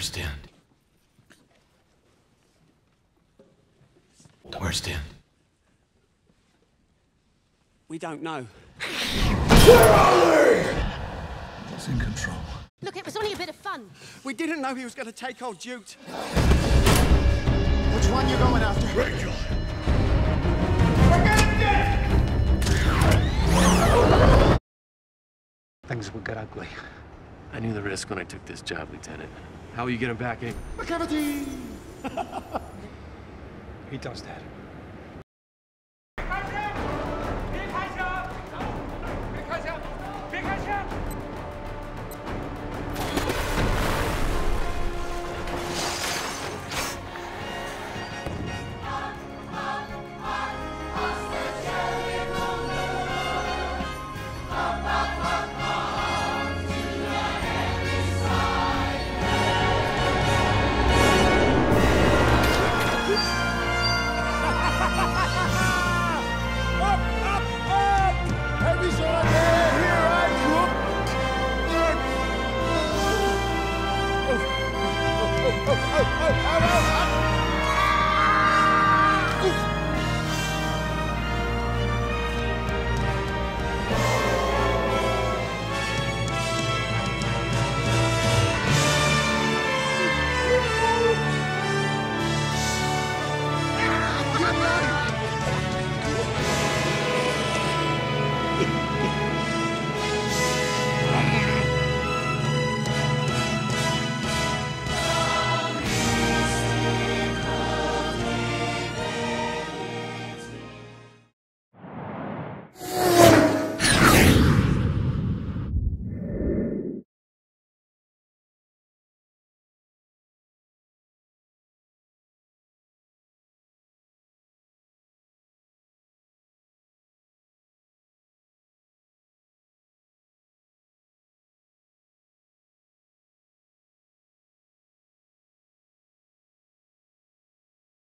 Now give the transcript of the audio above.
Worst end. Worst end. We don't know. It's in control. Look, it was only a bit of fun. We didn't know he was going to take old Jute. Which one you going after? Rachel! Things will get ugly. I knew the risk when I took this job, Lieutenant. How will you get him back eh? in? Macavity! He does that. 哎哎哎。